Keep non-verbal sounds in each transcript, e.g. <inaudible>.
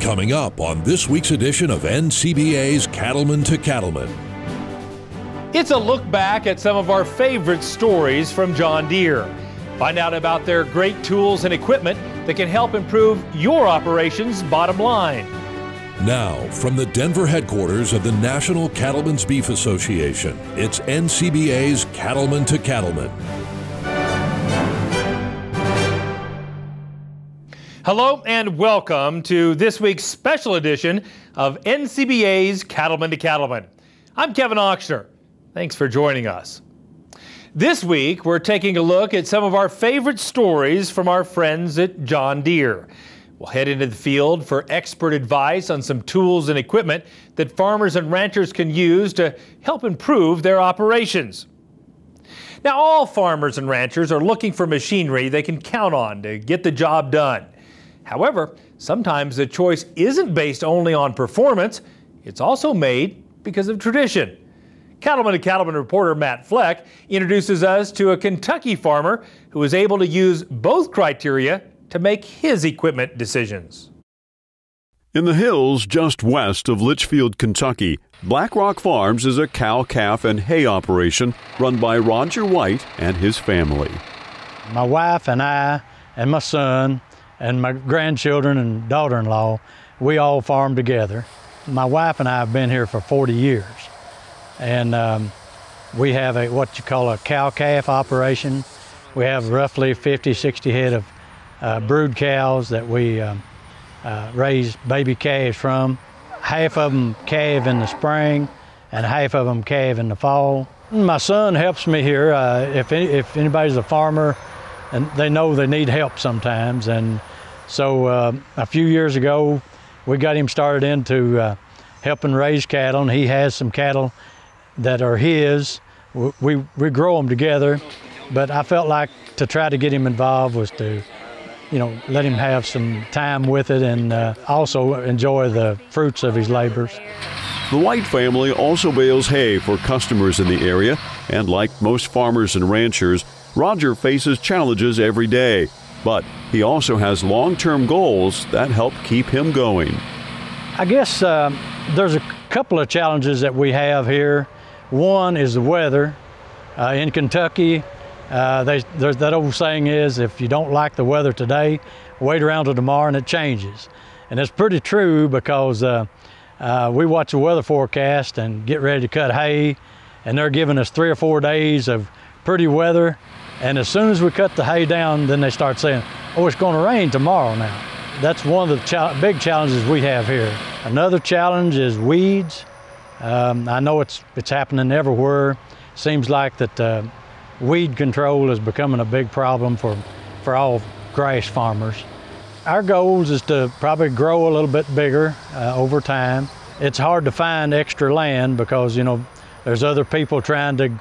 Coming up on this week's edition of NCBA's Cattlemen to Cattlemen. It's a look back at some of our favorite stories from John Deere. Find out about their great tools and equipment that can help improve your operations' bottom line. Now, from the Denver headquarters of the National Cattlemen's Beef Association, it's NCBA's Cattlemen to Cattlemen. Hello and welcome to this week's special edition of NCBA's Cattlemen to Cattlemen. I'm Kevin Ochsner. Thanks for joining us. This week, we're taking a look at some of our favorite stories from our friends at John Deere. We'll head into the field for expert advice on some tools and equipment that farmers and ranchers can use to help improve their operations. Now, all farmers and ranchers are looking for machinery they can count on to get the job done. However, sometimes the choice isn't based only on performance, it's also made because of tradition. Cattlemen to Cattlemen reporter Matt Fleck introduces us to a Kentucky farmer who was able to use both criteria to make his equipment decisions. In the hills just west of Leitchfield, Kentucky, Black Rock Farms is a cow, calf, and hay operation run by Roger White and his family. My wife and I and my son and my grandchildren and daughter-in-law, we all farm together. My wife and I have been here for 40 years, and um, we have a what you call a cow-calf operation. We have roughly 50, 60 head of uh, brood cows that we um, uh, raise baby calves from. Half of them calve in the spring, and half of them calve in the fall. My son helps me here. Uh, if, any, if anybody's a farmer and they know they need help sometimes. And so uh, a few years ago, we got him started into uh, helping raise cattle, and he has some cattle that are his. We, we grow them together, but I felt like to try to get him involved was to, you know, let him have some time with it and uh, also enjoy the fruits of his labors. The White family also bales hay for customers in the area, and like most farmers and ranchers, Roger faces challenges every day, but he also has long term goals that help keep him going. I guess uh, there's a couple of challenges that we have here. One is the weather. Uh, in Kentucky, uh, they, that old saying is if you don't like the weather today, wait around till tomorrow and it changes. And it's pretty true because uh, uh, we watch the weather forecast and get ready to cut hay, and they're giving us three or four days of pretty weather and as soon as we cut the hay down, then they start saying, oh, it's going to rain tomorrow now. That's one of the big challenges we have here. Another challenge is weeds. Um, I know it's, it's happening everywhere. Seems like that uh, weed control is becoming a big problem for, for all grass farmers. Our goals is to probably grow a little bit bigger uh, over time. It's hard to find extra land because, you know, there's other people trying to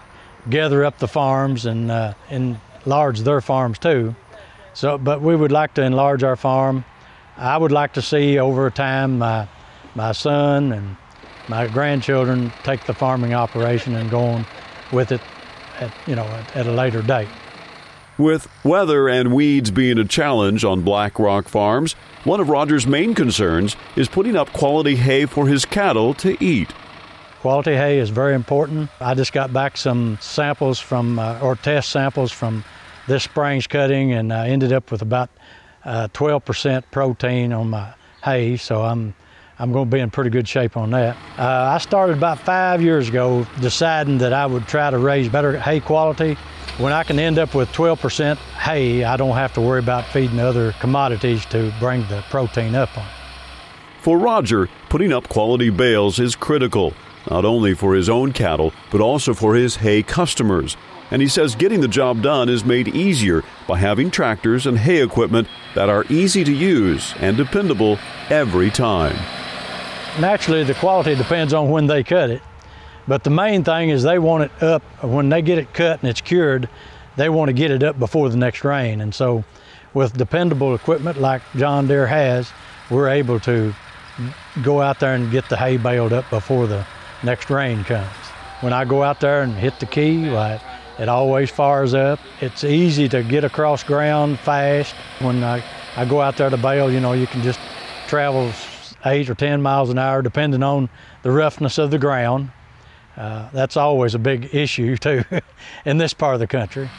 gather up the farms and uh, enlarge their farms too. So, but we would like to enlarge our farm. I would like to see over time my, my son and my grandchildren take the farming operation and go on with it at, you know, at, at a later date. With weather and weeds being a challenge on Black Rock Farms, one of Roger's main concerns is putting up quality hay for his cattle to eat. Quality hay is very important. I just got back some samples from, uh, or test samples from this spring's cutting, and I ended up with about 12% uh, protein on my hay, so I'm I'm going to be in pretty good shape on that. Uh, I started about five years ago deciding that I would try to raise better hay quality. When I can end up with 12% hay, I don't have to worry about feeding other commodities to bring the protein up on. For Roger, putting up quality bales is critical not only for his own cattle, but also for his hay customers. And he says getting the job done is made easier by having tractors and hay equipment that are easy to use and dependable every time. Naturally, the quality depends on when they cut it. But the main thing is they want it up, when they get it cut and it's cured, they want to get it up before the next rain. And so, with dependable equipment like John Deere has, we're able to go out there and get the hay baled up before the next rain comes. When I go out there and hit the key, like, it always fires up. It's easy to get across ground fast. When I I go out there to bale, you know, you can just travel eight or 10 miles an hour depending on the roughness of the ground. Uh, that's always a big issue <laughs> too in this part of the country.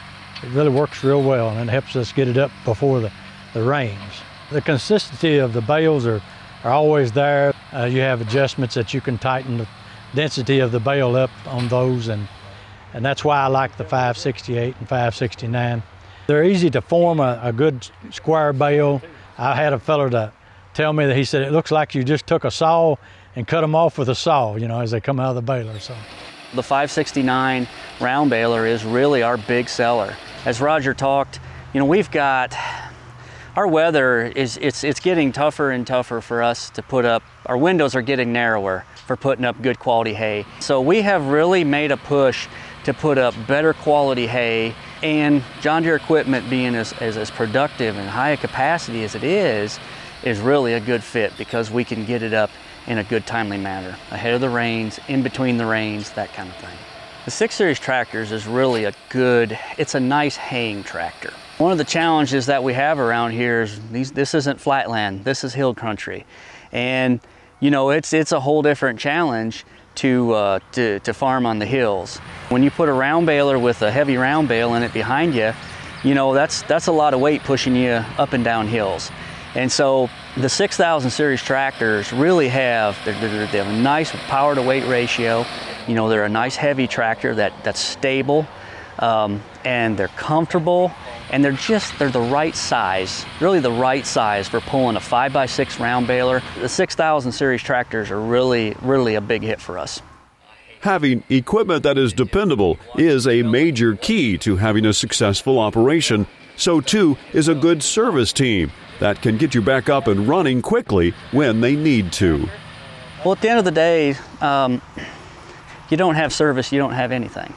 It really works real well and it helps us get it up before the, the rains. The consistency of the bales are, are always there. Uh, you have adjustments that you can tighten the density of the bale up on those and, and that's why I like the 568 and 569. They're easy to form a, a good square bale. I had a fellow to tell me that he said it looks like you just took a saw and cut them off with a saw, you know, as they come out of the baler. So. The 569 round baler is really our big seller. As Roger talked, you know, we've got our weather is it's it's getting tougher and tougher for us to put up. Our windows are getting narrower for putting up good quality hay. So we have really made a push to put up better quality hay and John Deere equipment being as, as, as productive and high a capacity as it is, is really a good fit because we can get it up in a good timely manner, ahead of the rains, in between the rains, that kind of thing. The 6 Series tractors is really a good, it's a nice haying tractor. One of the challenges that we have around here is these, this isn't flatland, this is hill country. And you know, it's, it's a whole different challenge to, uh, to, to farm on the hills. When you put a round baler with a heavy round bale in it behind you, you know, that's, that's a lot of weight pushing you up and down hills. And so the 6000 series tractors really have, they're, they're, they have a nice power to weight ratio. You know, they're a nice heavy tractor that, that's stable um, and they're comfortable and they're just, they're the right size, really the right size for pulling a five by six round baler. The 6000 series tractors are really, really a big hit for us. Having equipment that is dependable is a major key to having a successful operation. So, too, is a good service team that can get you back up and running quickly when they need to. Well, at the end of the day, um, you don't have service, you don't have anything.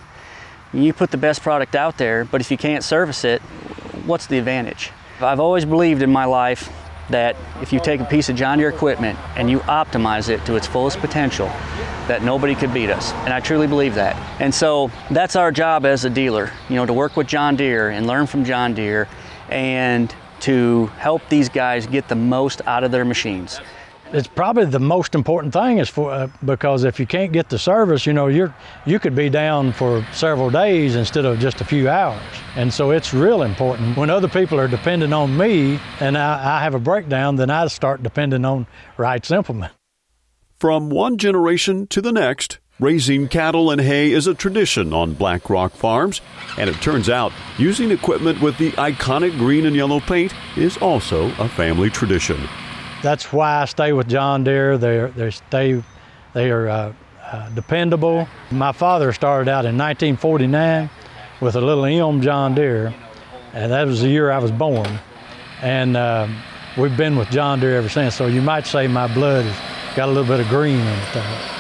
You put the best product out there, but if you can't service it, what's the advantage? I've always believed in my life that if you take a piece of John Deere equipment and you optimize it to its fullest potential, that nobody could beat us. And I truly believe that. And so that's our job as a dealer, you know, to work with John Deere and learn from John Deere and to help these guys get the most out of their machines. It's probably the most important thing is for uh, because if you can't get the service, you know, you're you could be down for several days instead of just a few hours. And so it's real important. When other people are depending on me and I, I have a breakdown, then I start depending on Wright's implement. From one generation to the next, Raising cattle and hay is a tradition on Black Rock Farms, and it turns out using equipment with the iconic green and yellow paint is also a family tradition. That's why I stay with John Deere. They're, they stay, they are uh, uh, dependable. My father started out in 1949 with a little M John Deere, and that was the year I was born. And uh, we've been with John Deere ever since. So you might say my blood has got a little bit of green in it.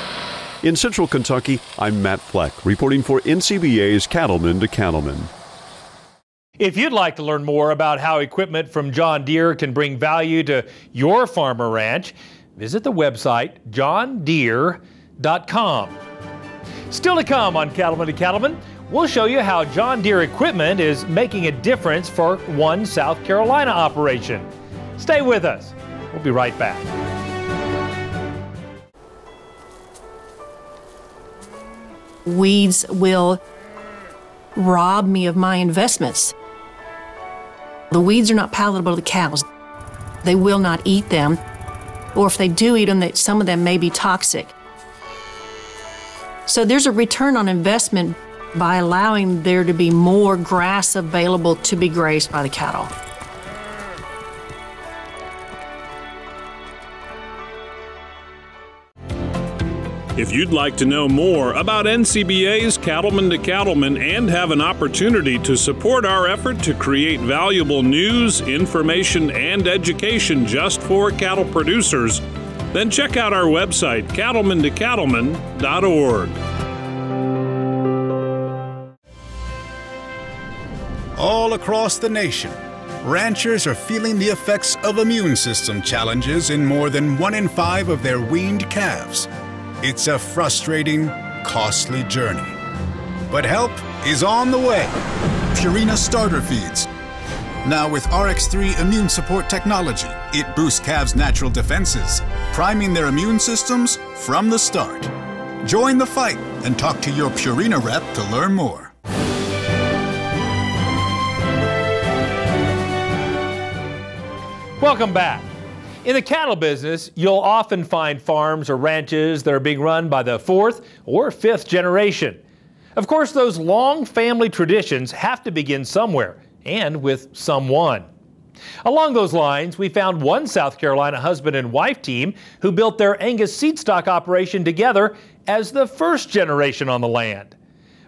In central Kentucky, I'm Matt Fleck, reporting for NCBA's Cattlemen to Cattlemen. If you'd like to learn more about how equipment from John Deere can bring value to your farm or ranch, visit the website johndeere.com. Still to come on Cattlemen to Cattlemen, we'll show you how John Deere equipment is making a difference for one South Carolina operation. Stay with us. We'll be right back. weeds will rob me of my investments. The weeds are not palatable to the cows. They will not eat them, or if they do eat them, some of them may be toxic. So there's a return on investment by allowing there to be more grass available to be grazed by the cattle. If you'd like to know more about NCBA's Cattlemen to Cattlemen and have an opportunity to support our effort to create valuable news, information, and education just for cattle producers, then check out our website, cattlementocattlemen.org. All across the nation, ranchers are feeling the effects of immune system challenges in more than one in five of their weaned calves. It's a frustrating, costly journey. But help is on the way. Purina Starter Feeds. Now with RX3 immune support technology, it boosts calves' natural defenses, priming their immune systems from the start. Join the fight and talk to your Purina rep to learn more. Welcome back. In the cattle business, you'll often find farms or ranches that are being run by the fourth or fifth generation. Of course, those long family traditions have to begin somewhere and with someone. Along those lines, we found one South Carolina husband and wife team who built their Angus seed stock operation together as the first generation on the land.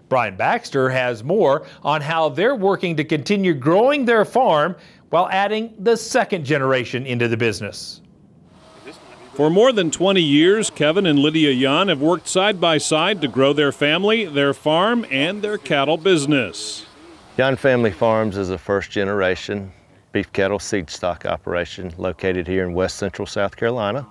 Brian Baxter has more on how they're working to continue growing their farm while adding the second generation into the business. For more than 20 years, Kevin and Lydia Yon have worked side by side to grow their family, their farm, and their cattle business. Yon Family Farms is a first generation beef cattle seed stock operation located here in west central South Carolina.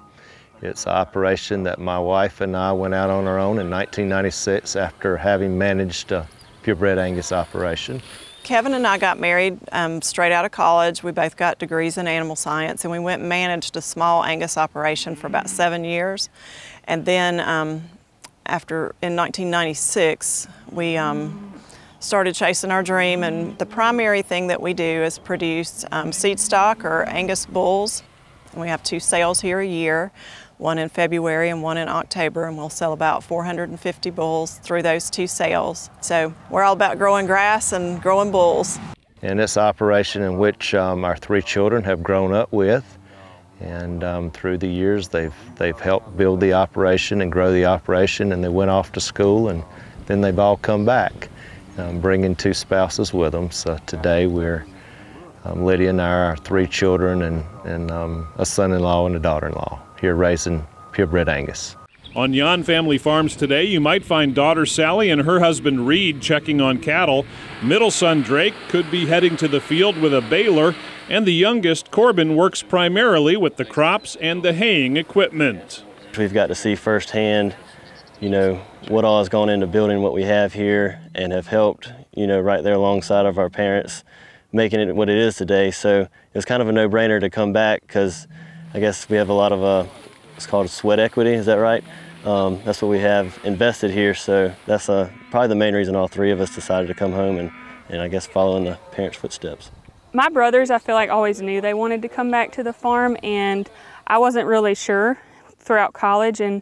It's an operation that my wife and I went out on our own in 1996 after having managed a purebred Angus operation. Kevin and I got married um, straight out of college. We both got degrees in animal science, and we went and managed a small Angus operation for about seven years. And then, um, after in 1996, we um, started chasing our dream. And the primary thing that we do is produce um, seed stock or Angus bulls. We have two sales here a year one in February and one in October, and we'll sell about 450 bulls through those two sales. So we're all about growing grass and growing bulls. And this operation in which um, our three children have grown up with, and um, through the years they've, they've helped build the operation and grow the operation, and they went off to school, and then they've all come back, um, bringing two spouses with them. So today we're um, Lydia and I our three children and, and um, a son-in-law and a daughter-in-law here raising purebred Angus. On Yon Family Farms today, you might find daughter Sally and her husband Reed checking on cattle. Middle son Drake could be heading to the field with a baler, and the youngest, Corbin, works primarily with the crops and the haying equipment. We've got to see firsthand, you know, what all has gone into building what we have here and have helped, you know, right there alongside of our parents making it what it is today. So it was kind of a no-brainer to come back because I guess we have a lot of, uh, it's called sweat equity, is that right? Um, that's what we have invested here, so that's uh, probably the main reason all three of us decided to come home and, and I guess follow in the parents' footsteps. My brothers, I feel like always knew they wanted to come back to the farm and I wasn't really sure throughout college and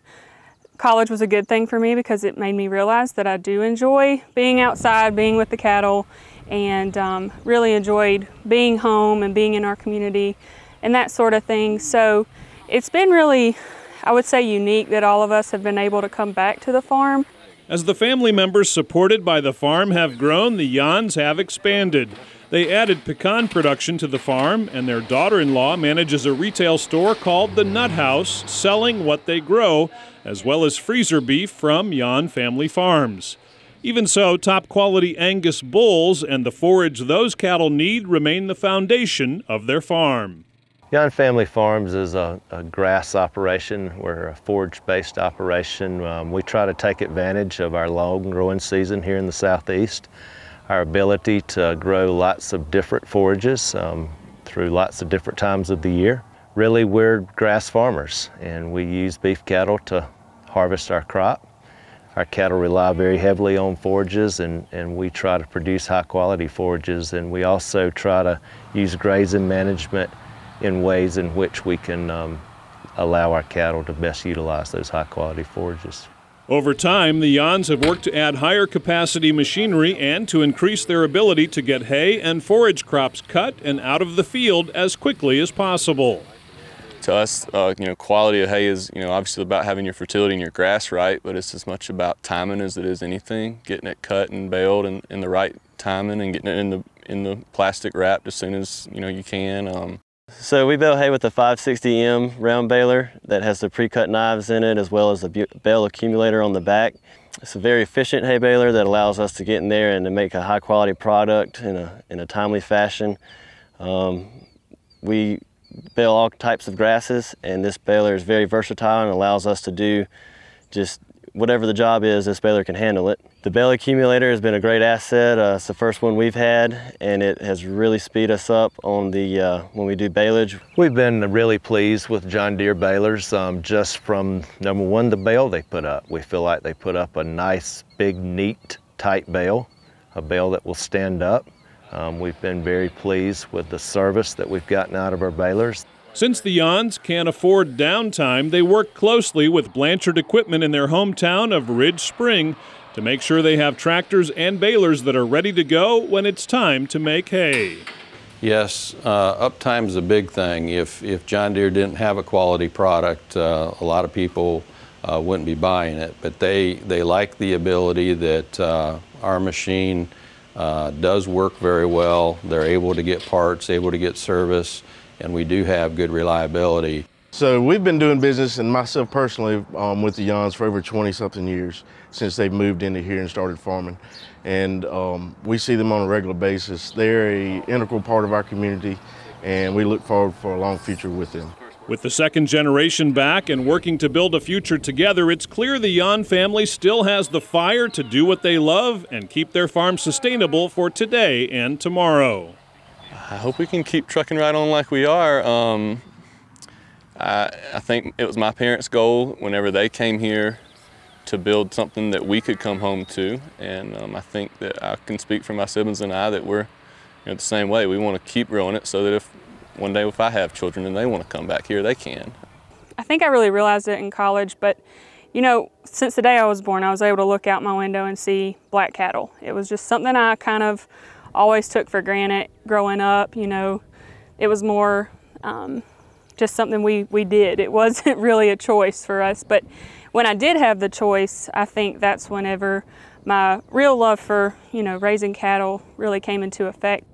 college was a good thing for me because it made me realize that I do enjoy being outside, being with the cattle, and um, really enjoyed being home and being in our community and that sort of thing. So it's been really, I would say, unique that all of us have been able to come back to the farm. As the family members supported by the farm have grown, the Yons have expanded. They added pecan production to the farm, and their daughter in law manages a retail store called the Nut House, selling what they grow, as well as freezer beef from Yon Family Farms. Even so, top quality Angus bulls and the forage those cattle need remain the foundation of their farm. Yon Family Farms is a, a grass operation. We're a forage-based operation. Um, we try to take advantage of our long growing season here in the southeast. Our ability to grow lots of different forages um, through lots of different times of the year. Really, we're grass farmers and we use beef cattle to harvest our crop. Our cattle rely very heavily on forages and, and we try to produce high quality forages and we also try to use grazing management in ways in which we can um, allow our cattle to best utilize those high quality forages. Over time, the Yons have worked to add higher capacity machinery and to increase their ability to get hay and forage crops cut and out of the field as quickly as possible. To us, uh, you know, quality of hay is, you know, obviously about having your fertility and your grass right, but it's as much about timing as it is anything. Getting it cut and baled in, in the right timing and getting it in the in the plastic wrapped as soon as you know you can. Um, so we bale hay with a 560M round baler that has the pre-cut knives in it as well as the bale accumulator on the back. It's a very efficient hay baler that allows us to get in there and to make a high quality product in a, in a timely fashion. Um, we bale all types of grasses and this baler is very versatile and allows us to do just whatever the job is, this baler can handle it. The bale accumulator has been a great asset. Uh, it's the first one we've had, and it has really speed us up on the uh, when we do baleage. We've been really pleased with John Deere balers um, just from number one, the bale they put up. We feel like they put up a nice, big, neat, tight bale, a bale that will stand up. Um, we've been very pleased with the service that we've gotten out of our balers. Since the Yons can't afford downtime, they work closely with Blanchard Equipment in their hometown of Ridge Spring to make sure they have tractors and balers that are ready to go when it's time to make hay. Yes, uh, uptime is a big thing. If, if John Deere didn't have a quality product, uh, a lot of people uh, wouldn't be buying it. But they, they like the ability that uh, our machine uh, does work very well. They're able to get parts, able to get service and we do have good reliability. So we've been doing business, and myself personally, um, with the Yons for over 20 something years since they've moved into here and started farming. And um, we see them on a regular basis. They're a integral part of our community, and we look forward for a long future with them. With the second generation back and working to build a future together, it's clear the Yon family still has the fire to do what they love and keep their farm sustainable for today and tomorrow. I hope we can keep trucking right on like we are. Um, I, I, think it was my parents' goal whenever they came here to build something that we could come home to. And um, I think that I can speak for my siblings and I that we're you know, the same way. We want to keep growing it so that if one day if I have children and they want to come back here, they can. I think I really realized it in college, but you know, since the day I was born, I was able to look out my window and see black cattle. It was just something I kind of always took for granted growing up. You know, it was more um, just something we, we did. It <laughs> wasn't really a choice for us. But when I did have the choice, I think that's whenever my real love for, you know, raising cattle really came into effect.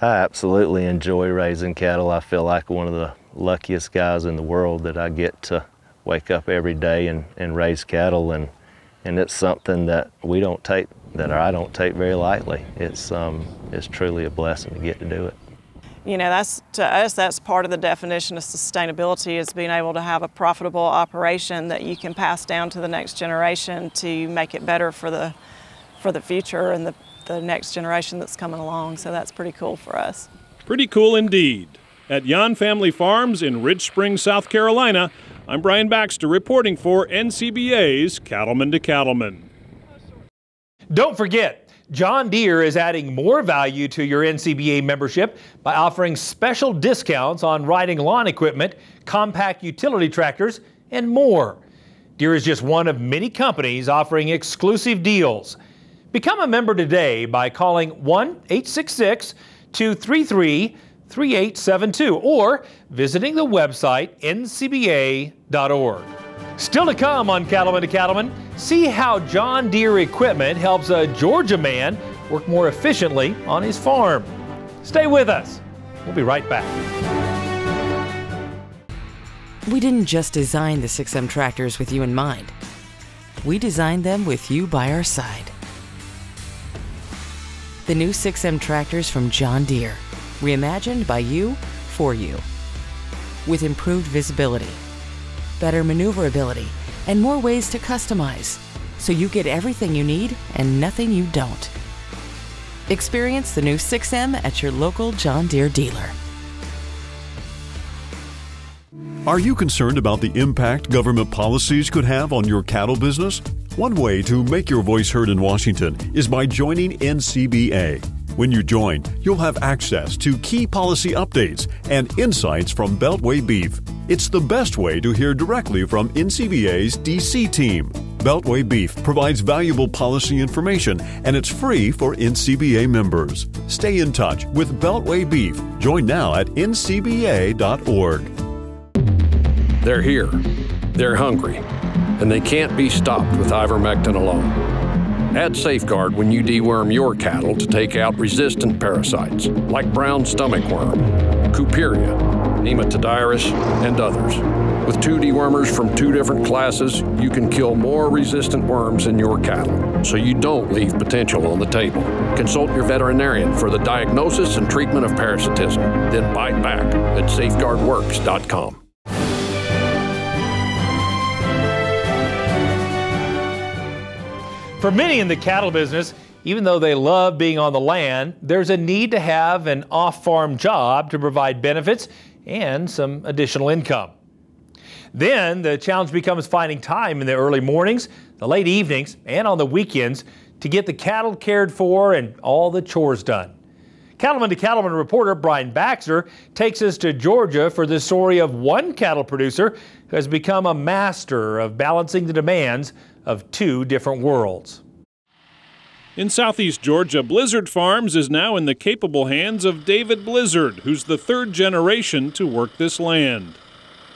I absolutely enjoy raising cattle. I feel like one of the luckiest guys in the world that I get to wake up every day and, and raise cattle and and it's something that we don't take that I don't take very lightly. It's, um, it's truly a blessing to get to do it. You know, that's to us, that's part of the definition of sustainability is being able to have a profitable operation that you can pass down to the next generation to make it better for the, for the future and the, the next generation that's coming along. So that's pretty cool for us. Pretty cool indeed. At Yon Family Farms in Ridge Springs, South Carolina, I'm Brian Baxter reporting for NCBA's Cattlemen to Cattlemen. Don't forget, John Deere is adding more value to your NCBA membership by offering special discounts on riding lawn equipment, compact utility tractors, and more. Deere is just one of many companies offering exclusive deals. Become a member today by calling 1 866 233 3872 or visiting the website ncba.org. Still to come on Cattlemen to Cattlemen, see how John Deere equipment helps a Georgia man work more efficiently on his farm. Stay with us. We'll be right back. We didn't just design the 6M tractors with you in mind. We designed them with you by our side. The new 6M tractors from John Deere, reimagined by you for you. With improved visibility better maneuverability, and more ways to customize, so you get everything you need and nothing you don't. Experience the new 6M at your local John Deere dealer. Are you concerned about the impact government policies could have on your cattle business? One way to make your voice heard in Washington is by joining NCBA. When you join, you'll have access to key policy updates and insights from Beltway Beef. It's the best way to hear directly from NCBA's DC team. Beltway Beef provides valuable policy information and it's free for NCBA members. Stay in touch with Beltway Beef. Join now at ncba.org. They're here. They're hungry. And they can't be stopped with ivermectin alone. Add Safeguard when you deworm your cattle to take out resistant parasites like brown stomach worm, Cooperia, Nematodirus, and others. With two dewormers from two different classes, you can kill more resistant worms in your cattle, so you don't leave potential on the table. Consult your veterinarian for the diagnosis and treatment of parasitism. Then bite back at safeguardworks.com. For many in the cattle business, even though they love being on the land, there's a need to have an off farm job to provide benefits and some additional income. Then the challenge becomes finding time in the early mornings, the late evenings, and on the weekends to get the cattle cared for and all the chores done. Cattlemen to Cattlemen reporter Brian Baxter takes us to Georgia for the story of one cattle producer who has become a master of balancing the demands of two different worlds. In southeast Georgia, Blizzard Farms is now in the capable hands of David Blizzard, who's the third generation to work this land.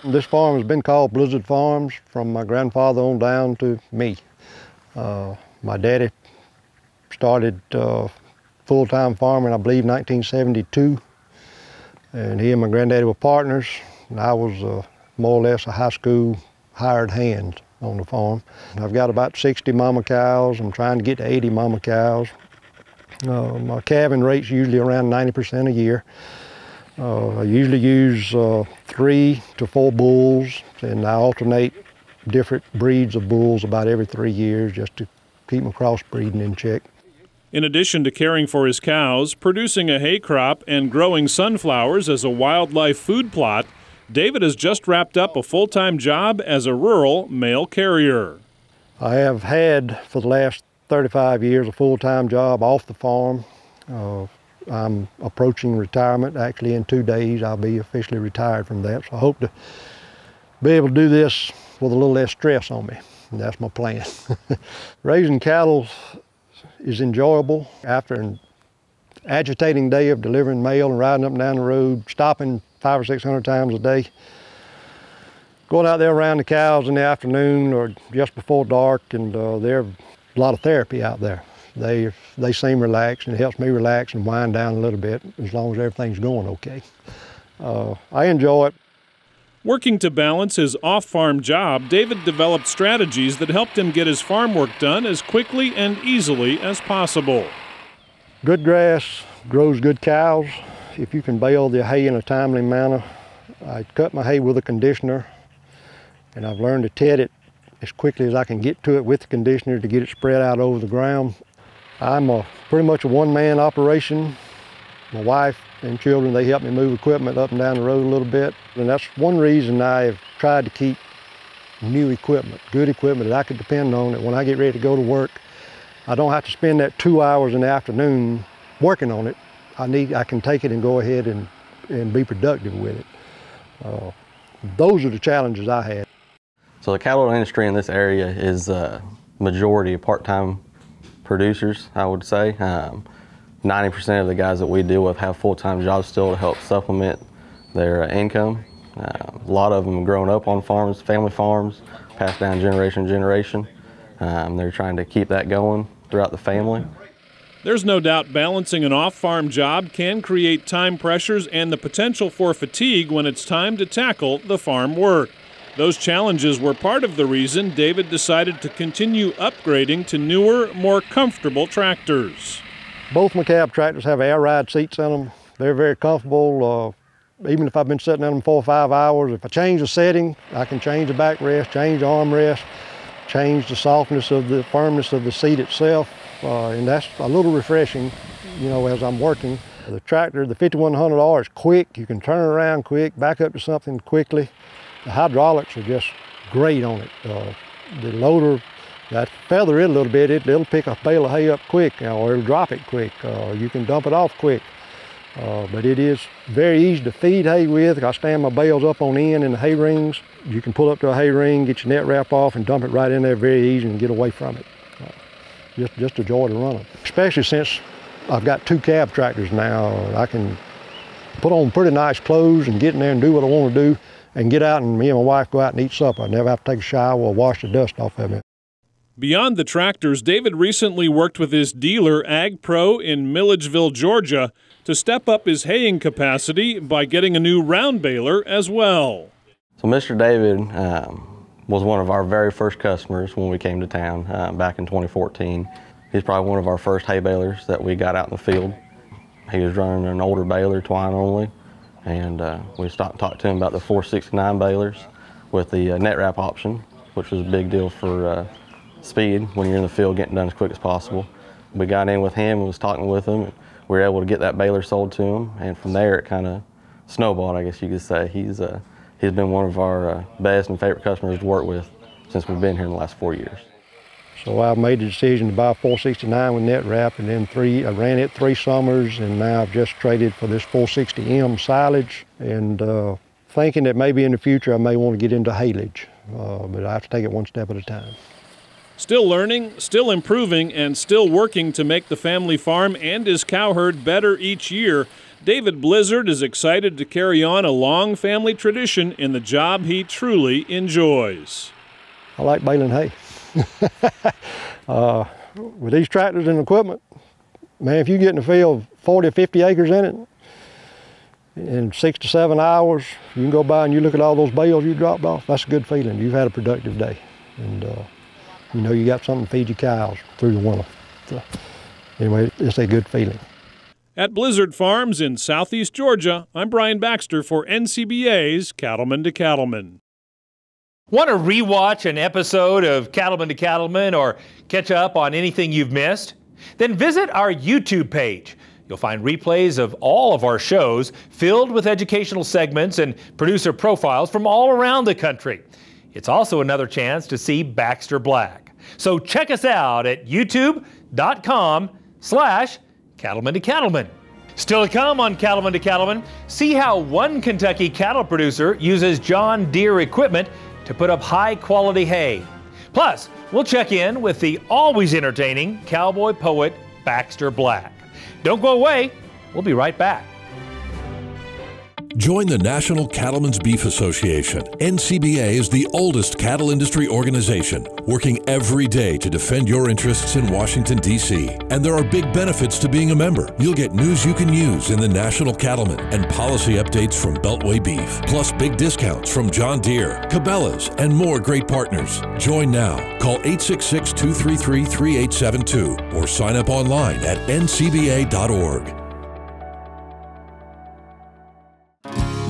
This farm has been called Blizzard Farms from my grandfather on down to me. Uh, my daddy started uh, full-time farming, I believe, 1972. And he and my granddaddy were partners, and I was uh, more or less a high school hired hand on the farm. I've got about 60 mama cows. I'm trying to get to 80 mama cows. Uh, my calving rate's usually around 90% a year. Uh, I usually use uh, three to four bulls, and I alternate different breeds of bulls about every three years just to keep my crossbreeding in check. In addition to caring for his cows, producing a hay crop, and growing sunflowers as a wildlife food plot, David has just wrapped up a full time job as a rural mail carrier. I have had for the last 35 years a full time job off the farm. Uh, I'm approaching retirement. Actually, in two days, I'll be officially retired from that. So I hope to be able to do this with a little less stress on me. And that's my plan. <laughs> Raising cattle is enjoyable after an agitating day of delivering mail and riding up and down the road, stopping five or six hundred times a day. Going out there around the cows in the afternoon or just before dark, and uh, there's a lot of therapy out there. They they seem relaxed, and it helps me relax and wind down a little bit as long as everything's going okay. Uh, I enjoy it. Working to balance his off farm job, David developed strategies that helped him get his farm work done as quickly and easily as possible. Good grass grows good cows if you can bale the hay in a timely manner. I cut my hay with a conditioner and I've learned to ted it as quickly as I can get to it with the conditioner to get it spread out over the ground. I'm a, pretty much a one-man operation. My wife and children, they help me move equipment up and down the road a little bit. And that's one reason I have tried to keep new equipment, good equipment that I could depend on that when I get ready to go to work, I don't have to spend that two hours in the afternoon working on it I need, I can take it and go ahead and, and be productive with it. Uh, those are the challenges I had. So the cattle industry in this area is uh, majority of part-time producers, I would say. 90% um, of the guys that we deal with have full-time jobs still to help supplement their uh, income. Uh, a lot of them have grown up on farms, family farms, passed down generation to generation. Um, they're trying to keep that going throughout the family. There's no doubt balancing an off farm job can create time pressures and the potential for fatigue when it's time to tackle the farm work. Those challenges were part of the reason David decided to continue upgrading to newer, more comfortable tractors. Both my cab tractors have air ride seats in them. They're very comfortable. Uh, even if I've been sitting in them four or five hours, if I change the setting, I can change the backrest, change the armrest, change the softness of the firmness of the seat itself uh, and that's a little refreshing, you know, as I'm working. The tractor, the 5100R is quick. You can turn around quick, back up to something quickly. The hydraulics are just great on it. Uh, the loader, that feather it a little bit, it, will pick a bale of hay up quick or it'll drop it quick. Uh, you can dump it off quick. Uh, but it is very easy to feed hay with. I stand my bales up on end in the hay rings. You can pull up to a hay ring, get your net wrap off and dump it right in there very easy and get away from it just, just a joy to run them. Especially since I've got two cab tractors now. I can put on pretty nice clothes and get in there and do what I want to do and get out and me and my wife go out and eat supper. I never have to take a shower or wash the dust off of it. Beyond the tractors, David recently worked with his dealer, Ag Pro, in Milledgeville, Georgia, to step up his haying capacity by getting a new round baler as well. So Mr. David um, was one of our very first customers when we came to town uh, back in 2014. He's probably one of our first hay balers that we got out in the field. He was running an older baler, twine only, and uh, we stopped and talked to him about the 469 balers with the uh, net wrap option, which was a big deal for uh, speed when you're in the field getting done as quick as possible. We got in with him and was talking with him, and we were able to get that baler sold to him, and from there it kind of snowballed, I guess you could say. He's, uh, he's been one of our uh, best and favorite customers to work with since we've been here in the last four years. So I made the decision to buy a 469 with net wrap, and then three, I ran it three summers, and now I've just traded for this 460M silage, and uh, thinking that maybe in the future I may want to get into haylage, uh, but I have to take it one step at a time. Still learning, still improving, and still working to make the family farm and his cow herd better each year. David Blizzard is excited to carry on a long family tradition in the job he truly enjoys. I like baling hay. <laughs> uh, with these tractors and equipment, man, if you get in the field 40 or 50 acres in it, in six to seven hours, you can go by and you look at all those bales you dropped off, that's a good feeling. You've had a productive day. And uh, you know you got something to feed your cows through the winter. So, anyway, it's a good feeling. At Blizzard Farms in southeast Georgia, I'm Brian Baxter for NCBA's Cattlemen to Cattlemen. Want to rewatch an episode of Cattlemen to Cattlemen or catch up on anything you've missed? Then visit our YouTube page. You'll find replays of all of our shows filled with educational segments and producer profiles from all around the country. It's also another chance to see Baxter Black. So check us out at youtube.com slash cattleman to cattleman. Still to come on Cattlemen to Cattlemen, see how one Kentucky cattle producer uses John Deere equipment to put up high quality hay. Plus, we'll check in with the always entertaining cowboy poet Baxter Black. Don't go away, we'll be right back. Join the National Cattlemen's Beef Association. NCBA is the oldest cattle industry organization, working every day to defend your interests in Washington, D.C. And there are big benefits to being a member. You'll get news you can use in the National Cattlemen and policy updates from Beltway Beef, plus big discounts from John Deere, Cabela's, and more great partners. Join now. Call 866 233 3872 or sign up online at ncba.org.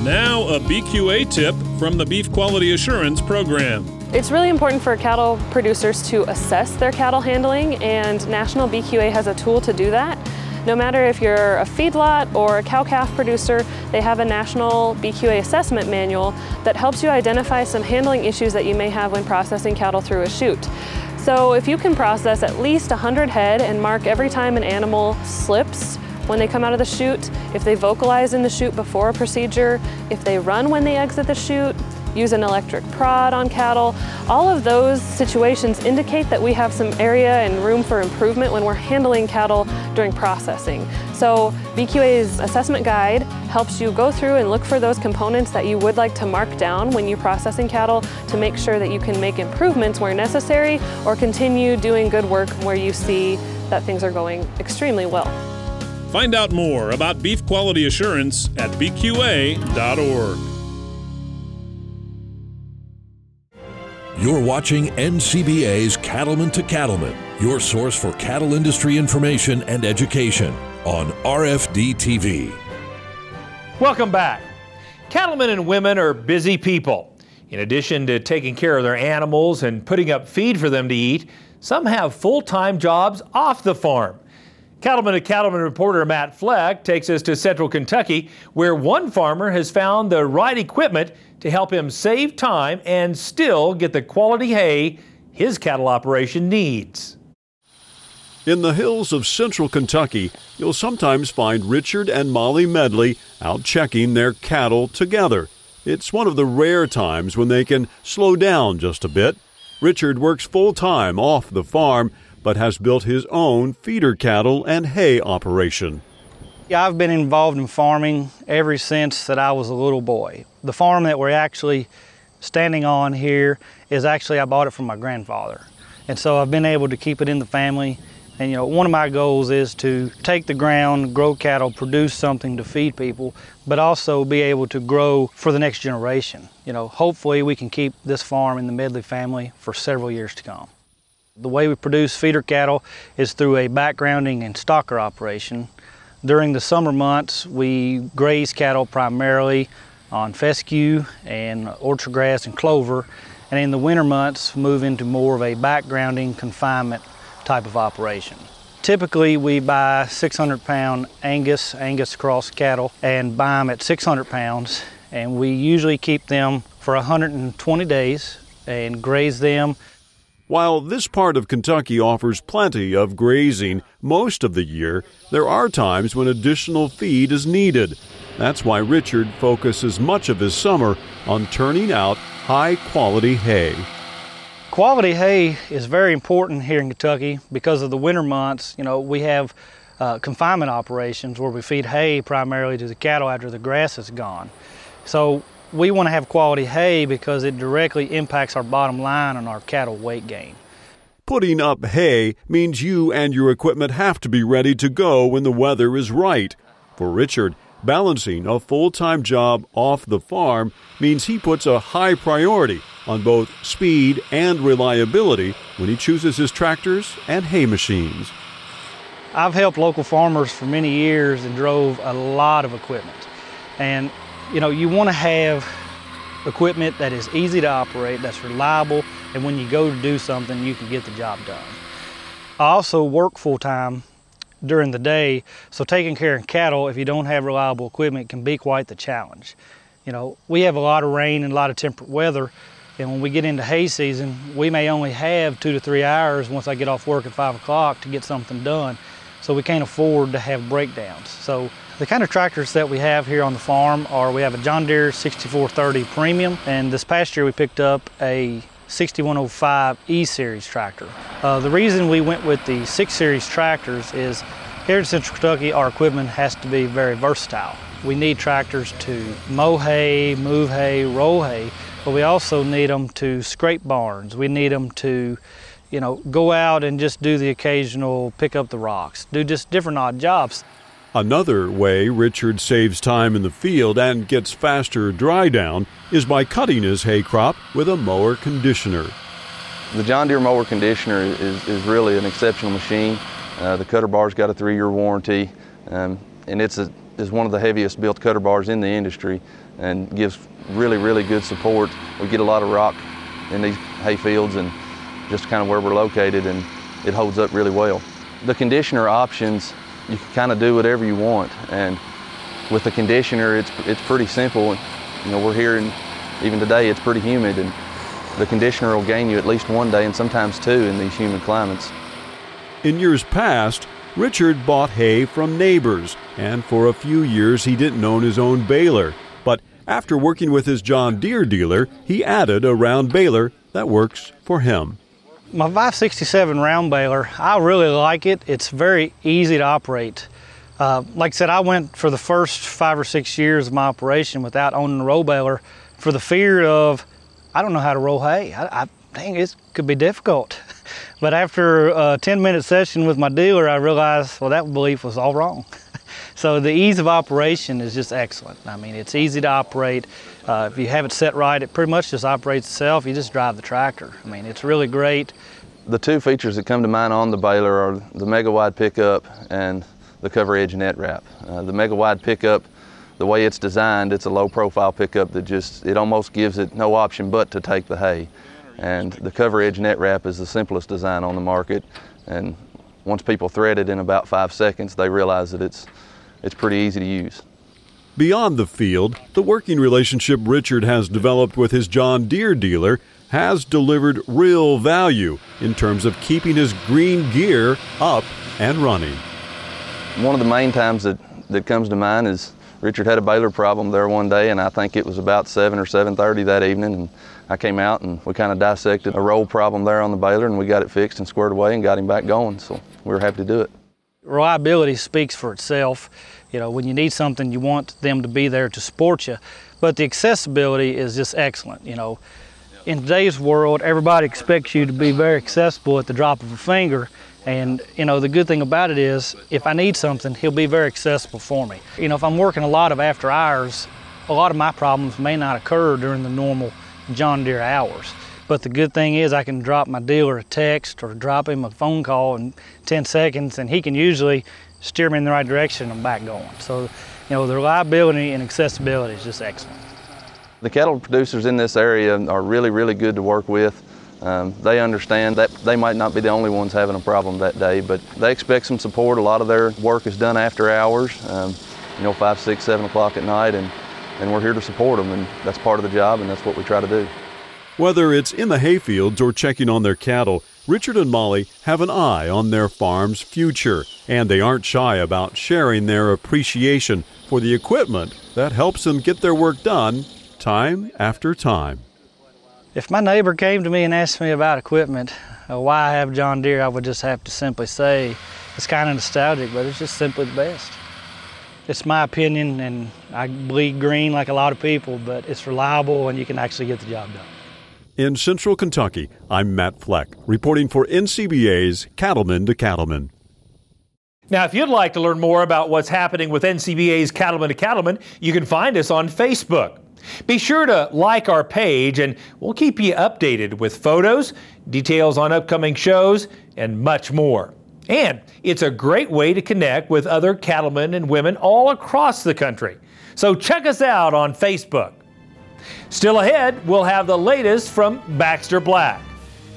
Now, a BQA tip from the Beef Quality Assurance Program. It's really important for cattle producers to assess their cattle handling, and National BQA has a tool to do that. No matter if you're a feedlot or a cow-calf producer, they have a national BQA assessment manual that helps you identify some handling issues that you may have when processing cattle through a chute. So if you can process at least 100 head and mark every time an animal slips when they come out of the chute, if they vocalize in the chute before a procedure, if they run when they exit the chute, use an electric prod on cattle. All of those situations indicate that we have some area and room for improvement when we're handling cattle during processing. So BQA's assessment guide helps you go through and look for those components that you would like to mark down when you're processing cattle to make sure that you can make improvements where necessary or continue doing good work where you see that things are going extremely well. Find out more about beef quality assurance at bqa.org. You're watching NCBA's Cattlemen to Cattlemen, your source for cattle industry information and education on RFD TV. Welcome back. Cattlemen and women are busy people. In addition to taking care of their animals and putting up feed for them to eat, some have full time jobs off the farm. Cattlemen to Cattlemen reporter Matt Fleck takes us to central Kentucky, where one farmer has found the right equipment to help him save time and still get the quality hay his cattle operation needs. In the hills of central Kentucky, you'll sometimes find Richard and Molly Medley out checking their cattle together. It's one of the rare times when they can slow down just a bit. Richard works full time off the farm but has built his own feeder cattle and hay operation. Yeah, I've been involved in farming ever since that I was a little boy. The farm that we're actually standing on here is actually I bought it from my grandfather. And so I've been able to keep it in the family. And you know, one of my goals is to take the ground, grow cattle, produce something to feed people, but also be able to grow for the next generation. You know, hopefully we can keep this farm in the Medley family for several years to come. The way we produce feeder cattle is through a backgrounding and stocker operation. During the summer months, we graze cattle primarily on fescue and orchard grass and clover. and in the winter months move into more of a backgrounding confinement type of operation. Typically we buy 600 pound Angus, Angus cross cattle and buy them at 600 pounds and we usually keep them for 120 days and graze them. While this part of Kentucky offers plenty of grazing most of the year, there are times when additional feed is needed. That's why Richard focuses much of his summer on turning out high quality hay. Quality hay is very important here in Kentucky because of the winter months. You know, we have uh, confinement operations where we feed hay primarily to the cattle after the grass is gone. So we want to have quality hay because it directly impacts our bottom line on our cattle weight gain. Putting up hay means you and your equipment have to be ready to go when the weather is right. For Richard, balancing a full time job off the farm means he puts a high priority on both speed and reliability when he chooses his tractors and hay machines. I've helped local farmers for many years and drove a lot of equipment. And you know, you want to have equipment that is easy to operate, that's reliable, and when you go to do something, you can get the job done. I also work full-time during the day, so taking care of cattle, if you don't have reliable equipment, can be quite the challenge. You know, we have a lot of rain and a lot of temperate weather, and when we get into hay season, we may only have two to three hours once I get off work at five o'clock to get something done. So we can't afford to have breakdowns. So the kind of tractors that we have here on the farm are we have a John Deere 6430 Premium, and this past year we picked up a 6105 E-Series tractor. Uh, the reason we went with the 6 Series tractors is here in Central Kentucky our equipment has to be very versatile. We need tractors to mow hay, move hay, roll hay, but we also need them to scrape barns. We need them to you know, go out and just do the occasional pick up the rocks, do just different odd jobs. Another way Richard saves time in the field and gets faster dry down is by cutting his hay crop with a mower conditioner. The John Deere mower conditioner is, is really an exceptional machine. Uh, the cutter bar's got a three-year warranty, um, and it's a, is one of the heaviest built cutter bars in the industry and gives really, really good support. We get a lot of rock in these hay fields and just kind of where we're located, and it holds up really well. The conditioner options you can kind of do whatever you want. And with the conditioner, it's, it's pretty simple. You know, we're here and even today it's pretty humid and the conditioner will gain you at least one day and sometimes two in these humid climates. In years past, Richard bought hay from neighbors, and for a few years he didn't own his own baler. But after working with his John Deere dealer, he added a round baler that works for him. My 567 round baler, I really like it. It's very easy to operate. Uh, like I said, I went for the first five or six years of my operation without owning a roll baler for the fear of, I don't know how to roll hay. I, I dang, it could be difficult. <laughs> but after a 10 minute session with my dealer, I realized, well, that belief was all wrong. <laughs> so the ease of operation is just excellent. I mean, it's easy to operate. Uh, if you have it set right, it pretty much just operates itself. You just drive the tractor. I mean, it's really great. The two features that come to mind on the baler are the mega wide pickup and the cover edge net wrap. Uh, the mega wide pickup, the way it's designed, it's a low profile pickup that just, it almost gives it no option but to take the hay. And the cover edge net wrap is the simplest design on the market. And once people thread it in about five seconds, they realize that it's, it's pretty easy to use. Beyond the field, the working relationship Richard has developed with his John Deere dealer has delivered real value in terms of keeping his green gear up and running. One of the main times that, that comes to mind is Richard had a baler problem there one day and I think it was about 7 or 7.30 that evening and I came out and we kind of dissected a roll problem there on the baler and we got it fixed and squared away and got him back going so we were happy to do it. Reliability speaks for itself. You know, when you need something, you want them to be there to support you. But the accessibility is just excellent. You know, in today's world, everybody expects you to be very accessible at the drop of a finger. And you know, the good thing about it is, if I need something, he'll be very accessible for me. You know, if I'm working a lot of after hours, a lot of my problems may not occur during the normal John Deere hours. But the good thing is I can drop my dealer a text or drop him a phone call in 10 seconds and he can usually steer me in the right direction and I'm back going. So, you know, the reliability and accessibility is just excellent. The cattle producers in this area are really, really good to work with. Um, they understand that they might not be the only ones having a problem that day, but they expect some support. A lot of their work is done after hours, um, you know, five, six, seven o'clock at night, and, and we're here to support them, and that's part of the job, and that's what we try to do. Whether it's in the hayfields or checking on their cattle, Richard and Molly have an eye on their farm's future, and they aren't shy about sharing their appreciation for the equipment that helps them get their work done time after time. If my neighbor came to me and asked me about equipment, uh, why I have John Deere, I would just have to simply say it's kind of nostalgic, but it's just simply the best. It's my opinion, and I bleed green like a lot of people, but it's reliable and you can actually get the job done. In central Kentucky, I'm Matt Fleck, reporting for NCBA's Cattlemen to Cattlemen. Now, if you'd like to learn more about what's happening with NCBA's Cattlemen to Cattlemen, you can find us on Facebook. Be sure to like our page and we'll keep you updated with photos, details on upcoming shows, and much more. And it's a great way to connect with other cattlemen and women all across the country. So check us out on Facebook. Still ahead, we'll have the latest from Baxter Black.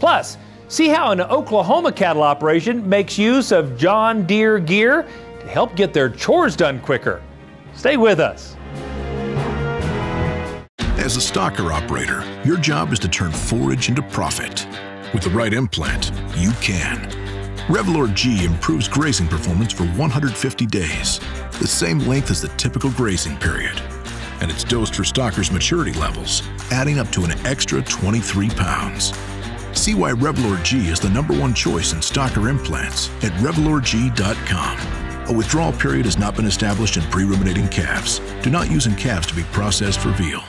Plus, see how an Oklahoma cattle operation makes use of John Deere gear to help get their chores done quicker. Stay with us. As a stocker operator, your job is to turn forage into profit. With the right implant, you can. Revlor G improves grazing performance for 150 days, the same length as the typical grazing period. And it's dosed for stockers' maturity levels, adding up to an extra 23 pounds. See why Revlor G is the number one choice in stocker implants at RevlorG.com. A withdrawal period has not been established in pre-ruminating calves. Do not use in calves to be processed for veal.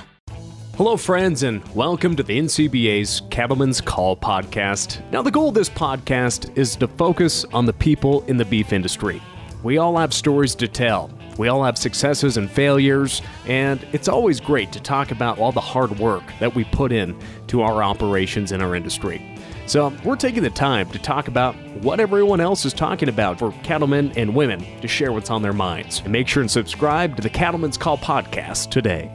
Hello, friends, and welcome to the NCBA's Cattleman's Call podcast. Now, the goal of this podcast is to focus on the people in the beef industry. We all have stories to tell. We all have successes and failures, and it's always great to talk about all the hard work that we put in to our operations in our industry. So, we're taking the time to talk about what everyone else is talking about for cattlemen and women to share what's on their minds. And make sure and subscribe to the Cattlemen's Call podcast today.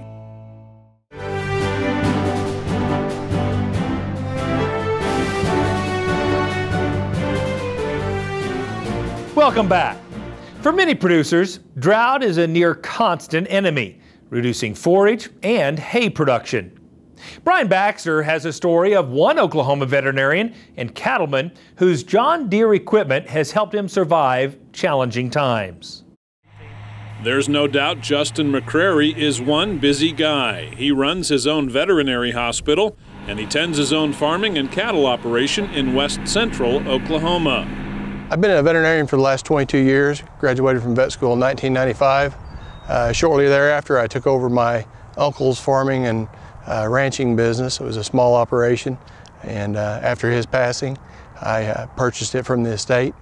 Welcome back. For many producers, drought is a near constant enemy, reducing forage and hay production. Brian Baxter has a story of one Oklahoma veterinarian and cattleman whose John Deere equipment has helped him survive challenging times. There's no doubt Justin McCrary is one busy guy. He runs his own veterinary hospital and he tends his own farming and cattle operation in west central Oklahoma. I've been a veterinarian for the last 22 years, graduated from vet school in 1995. Uh, shortly thereafter, I took over my uncle's farming and uh, ranching business. It was a small operation, and uh, after his passing, I uh, purchased it from the estate.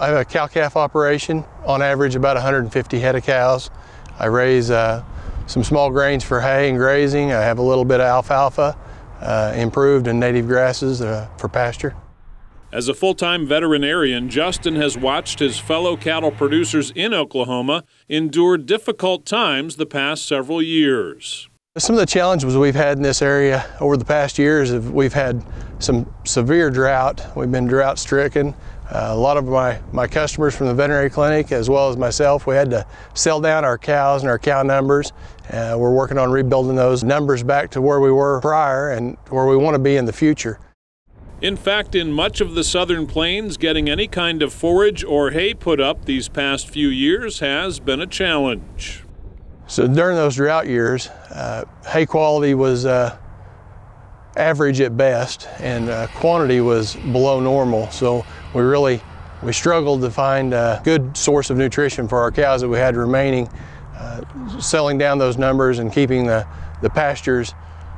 I have a cow-calf operation, on average about 150 head of cows. I raise uh, some small grains for hay and grazing. I have a little bit of alfalfa, uh, improved and native grasses for pasture. As a full time veterinarian, Justin has watched his fellow cattle producers in Oklahoma endure difficult times the past several years. Some of the challenges we've had in this area over the past years is we've had some severe drought. We've been drought stricken. Uh, a lot of my, my customers from the veterinary clinic, as well as myself, we had to sell down our cows and our cow numbers. Uh, we're working on rebuilding those numbers back to where we were prior and where we want to be in the future. In fact, in much of the southern plains, getting any kind of forage or hay put up these past few years has been a challenge. So during those drought years, uh, hay quality was uh, average at best, and uh, quantity was below normal. So we really we struggled to find a good source of nutrition for our cows that we had remaining. Uh, selling down those numbers and keeping the, the pastures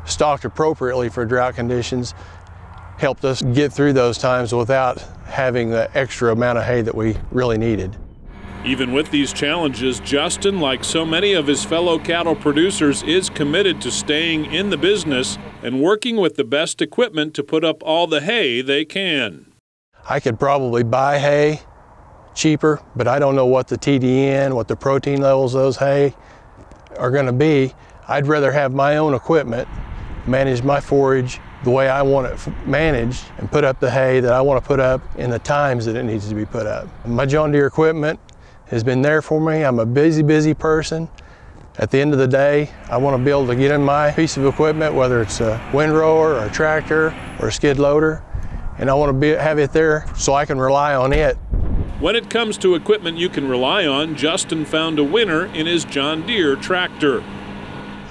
stocked appropriately for drought conditions helped us get through those times without having the extra amount of hay that we really needed. Even with these challenges, Justin, like so many of his fellow cattle producers, is committed to staying in the business and working with the best equipment to put up all the hay they can. I could probably buy hay cheaper, but I don't know what the TDN, what the protein levels of those hay are going to be I'd rather have my own equipment, manage my forage the way I want it managed, and put up the hay that I want to put up in the times that it needs to be put up. My John Deere equipment has been there for me. I'm a busy, busy person. At the end of the day, I want to be able to get in my piece of equipment, whether it's a windrower or a tractor or a skid loader, and I want to be, have it there so I can rely on it. When it comes to equipment you can rely on, Justin found a winner in his John Deere tractor.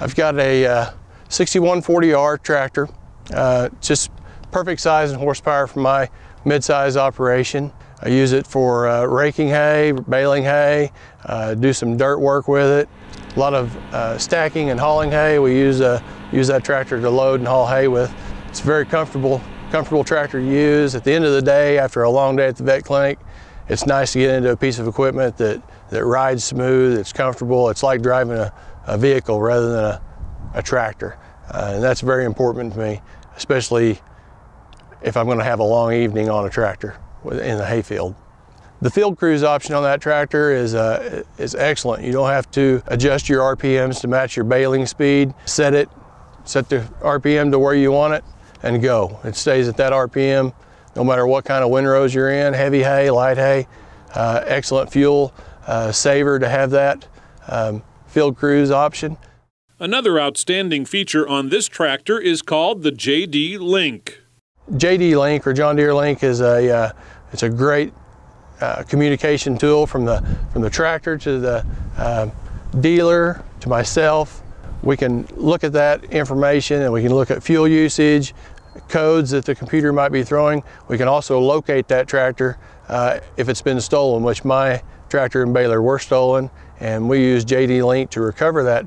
I've got a uh, 6140R tractor, uh, just perfect size and horsepower for my mid-size operation. I use it for uh, raking hay, baling hay, uh, do some dirt work with it. A lot of uh, stacking and hauling hay. We use, uh, use that tractor to load and haul hay with. It's a very comfortable, comfortable tractor to use. At the end of the day, after a long day at the vet clinic, it's nice to get into a piece of equipment that, that rides smooth, it's comfortable. It's like driving a, a vehicle rather than a, a tractor. Uh, and that's very important to me, especially if I'm going to have a long evening on a tractor in the hayfield. The field cruise option on that tractor is, uh, is excellent. You don't have to adjust your RPMs to match your baling speed. Set it, set the RPM to where you want it and go. It stays at that RPM no matter what kind of windrows you're in, heavy hay, light hay. Uh, excellent fuel uh, saver to have that um, field cruise option. Another outstanding feature on this tractor is called the JD Link. JD Link or John Deere Link is a uh, it's a great uh, communication tool from the from the tractor to the uh, dealer to myself. We can look at that information and we can look at fuel usage, codes that the computer might be throwing. We can also locate that tractor uh, if it's been stolen, which my tractor and baler were stolen, and we use JD Link to recover that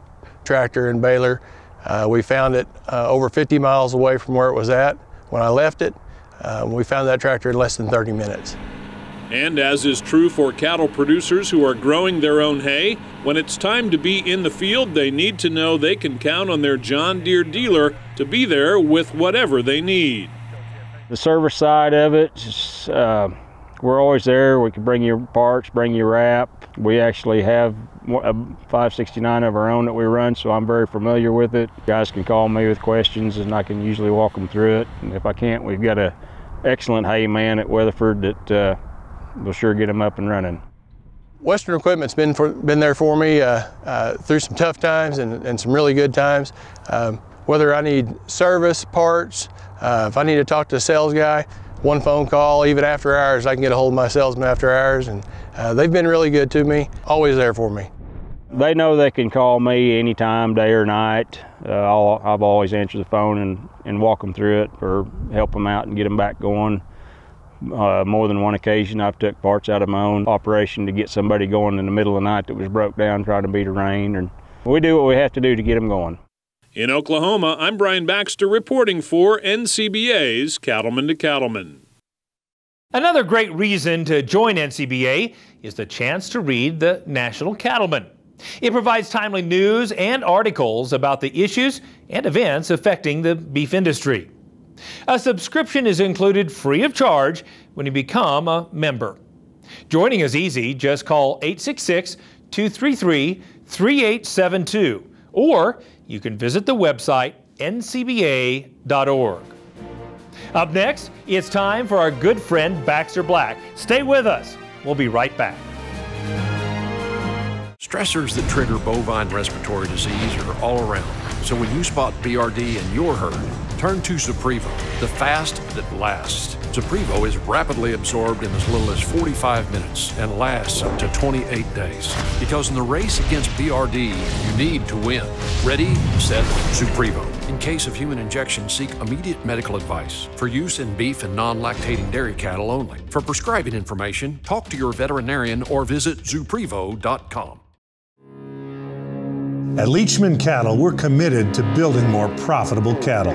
tractor in baler. Uh, we found it uh, over 50 miles away from where it was at when I left it. Uh, we found that tractor in less than 30 minutes. And as is true for cattle producers who are growing their own hay, when it's time to be in the field, they need to know they can count on their John Deere dealer to be there with whatever they need. The service side of it, uh, we're always there. We can bring you parts, bring you wrap. We actually have a 569 of our own that we run, so I'm very familiar with it. Guys can call me with questions, and I can usually walk them through it. And if I can't, we've got a excellent hay man at Weatherford that uh, will sure get them up and running. Western Equipment's been for, been there for me uh, uh, through some tough times and, and some really good times. Um, whether I need service, parts, uh, if I need to talk to a sales guy, one phone call, even after hours, I can get a hold of my salesman after hours, and uh, they've been really good to me, always there for me. They know they can call me anytime, day or night. Uh, I've always answered the phone and, and walk them through it or help them out and get them back going. Uh, more than one occasion, I've took parts out of my own operation to get somebody going in the middle of the night that was broke down trying to beat a rain. And we do what we have to do to get them going. In Oklahoma, I'm Brian Baxter reporting for NCBA's Cattleman to Cattleman. Another great reason to join NCBA is the chance to read the National Cattleman. It provides timely news and articles about the issues and events affecting the beef industry. A subscription is included free of charge when you become a member. Joining is easy. Just call 866 233 3872 or you can visit the website ncba.org. Up next, it's time for our good friend Baxter Black. Stay with us. We'll be right back. Stressors that trigger bovine respiratory disease are all around. So when you spot BRD in your herd, turn to Zuprevo, the fast that lasts. Zuprevo is rapidly absorbed in as little as 45 minutes and lasts up to 28 days. Because in the race against BRD, you need to win. Ready, set, Zuprevo. In case of human injection, seek immediate medical advice. For use in beef and non-lactating dairy cattle only. For prescribing information, talk to your veterinarian or visit zuprevo.com. At Leachman Cattle, we're committed to building more profitable cattle.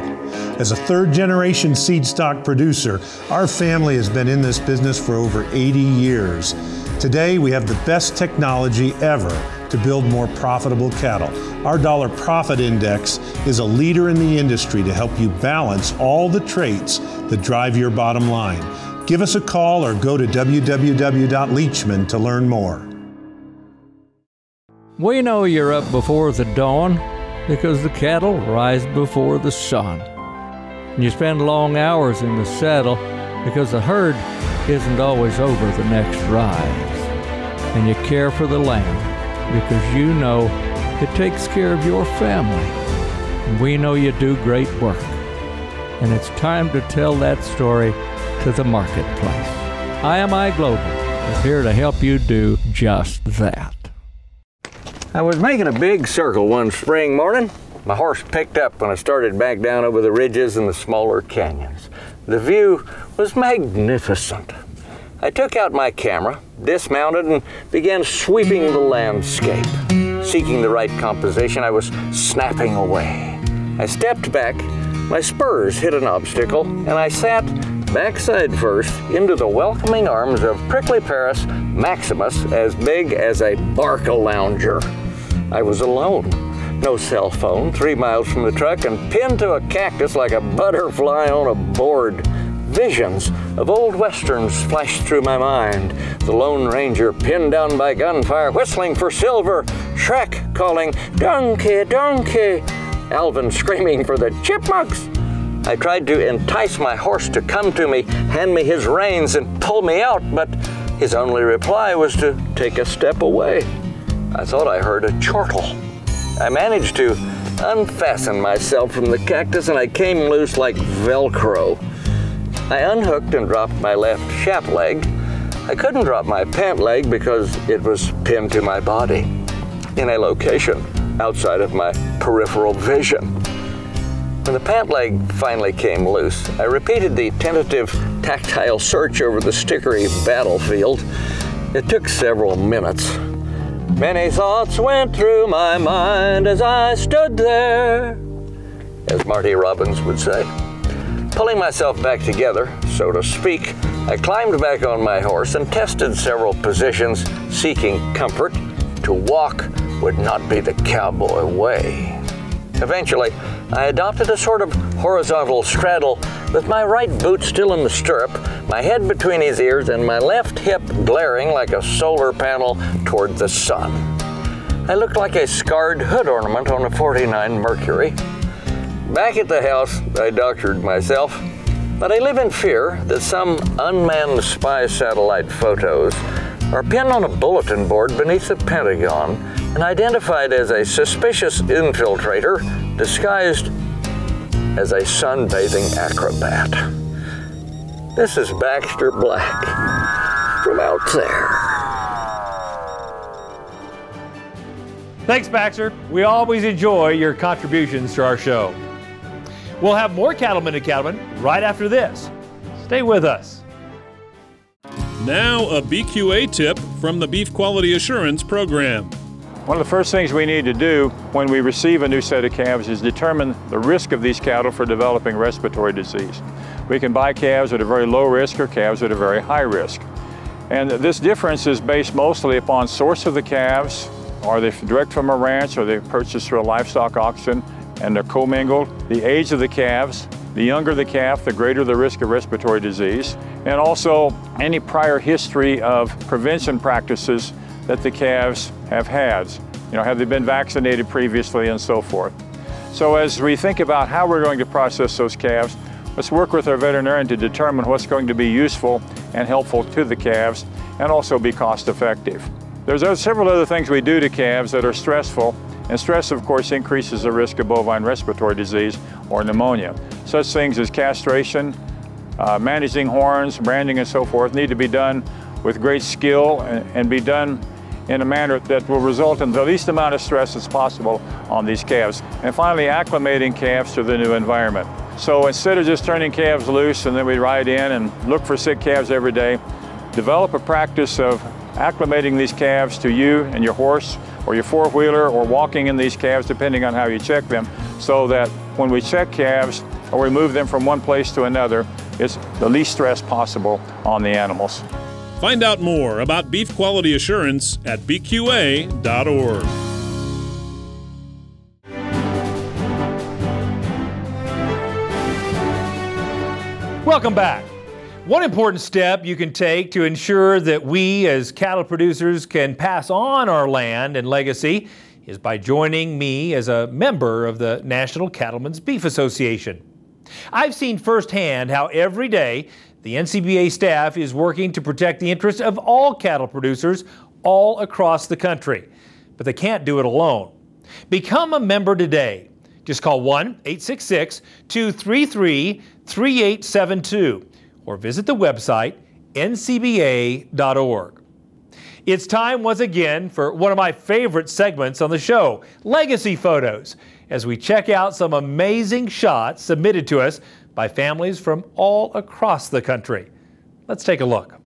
As a third generation seed stock producer, our family has been in this business for over 80 years. Today, we have the best technology ever to build more profitable cattle. Our dollar profit index is a leader in the industry to help you balance all the traits that drive your bottom line. Give us a call or go to www.leachman to learn more. We know you're up before the dawn. because the cattle rise before the sun. And you spend long hours in the saddle because the herd isn't always over the next rise. And you care for the land because you know it takes care of your family. And we know you do great work. And it's time to tell that story to the marketplace. IMI Global is here to help you do just that. I was making a big circle one spring morning. My horse picked up when I started back down over the ridges and the smaller canyons. The view was magnificent. I took out my camera, dismounted, and began sweeping the landscape. Seeking the right composition, I was snapping away. I stepped back, my spurs hit an obstacle, and I sat backside first into the welcoming arms of Prickly Paris Maximus, as big as a Barcalounger. I was alone. No cell phone, three miles from the truck, and pinned to a cactus like a butterfly on a board. Visions of old westerns flashed through my mind. The Lone Ranger pinned down by gunfire, whistling for silver. Shrek calling, Donkey, donkey. Alvin screaming for the chipmunks. I tried to entice my horse to come to me, hand me his reins, and pull me out, but his only reply was to take a step away. I thought I heard a chortle. I managed to unfasten myself from the cactus and I came loose like Velcro. I unhooked and dropped my left shaft leg. I couldn't drop my pant leg because it was pinned to my body in a location outside of my peripheral vision. When the pant leg finally came loose, I repeated the tentative tactile search over the stickery battlefield. It took several minutes. Many thoughts went through my mind as I stood there, as Marty Robbins would say. Pulling myself back together, so to speak, I climbed back on my horse and tested several positions, seeking comfort. To walk would not be the cowboy way. Eventually, I adopted a sort of horizontal straddle with my right boot still in the stirrup, my head between his ears, and my left hip glaring like a solar panel toward the sun. I looked like a scarred hood ornament on a 49 Mercury. Back at the house, I doctored myself, but I live in fear that some unmanned spy satellite photos are pinned on a bulletin board beneath the Pentagon and identified as a suspicious infiltrator disguised as a sunbathing acrobat. This is Baxter Black from out there. Thanks, Baxter. We always enjoy your contributions to our show. We'll have more Cattlemen to Cattlemen right after this. Stay with us. Now, a BQA tip from the Beef Quality Assurance Program. One of the first things we need to do when we receive a new set of calves is determine the risk of these cattle for developing respiratory disease. We can buy calves at a very low risk or calves at a very high risk. And this difference is based mostly upon source of the calves, are they direct from a ranch, or they purchased through a livestock auction, and they're commingled, the age of the calves, the younger the calf, the greater the risk of respiratory disease, and also any prior history of prevention practices that the calves have had. You know, have they been vaccinated previously and so forth. So as we think about how we're going to process those calves, let's work with our veterinarian to determine what's going to be useful and helpful to the calves and also be cost effective. There's several other things we do to calves that are stressful, and stress, of course, increases the risk of bovine respiratory disease or pneumonia. Such things as castration, uh, managing horns, branding, and so forth need to be done with great skill and, and be done in a manner that will result in the least amount of stress as possible on these calves. And finally, acclimating calves to the new environment. So instead of just turning calves loose and then we ride in and look for sick calves every day, develop a practice of acclimating these calves to you and your horse or your four-wheeler or walking in these calves depending on how you check them so that when we check calves or we move them from one place to another, it's the least stress possible on the animals. Find out more about beef quality assurance at bqa.org. Welcome back. One important step you can take to ensure that we as cattle producers can pass on our land and legacy is by joining me as a member of the National Cattlemen's Beef Association. I've seen firsthand how every day the NCBA staff is working to protect the interests of all cattle producers all across the country. But they can't do it alone. Become a member today. Just call 1 866 233 3872 or visit the website ncba.org. It's time once again for one of my favorite segments on the show Legacy Photos, as we check out some amazing shots submitted to us by families from all across the country. Let's take a look.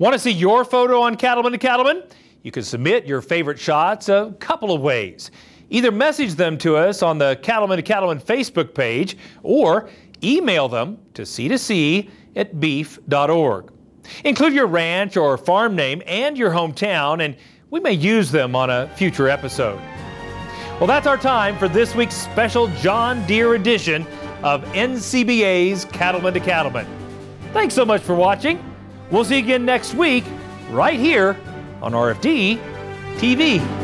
Want to see your photo on Cattleman to Cattleman? You can submit your favorite shots a couple of ways. Either message them to us on the Cattleman to Cattleman Facebook page or email them to c2c at beef.org. Include your ranch or farm name and your hometown, and we may use them on a future episode. Well, that's our time for this week's special John Deere edition of NCBA's Cattleman to Cattleman. Thanks so much for watching. We'll see you again next week, right here on RFD TV.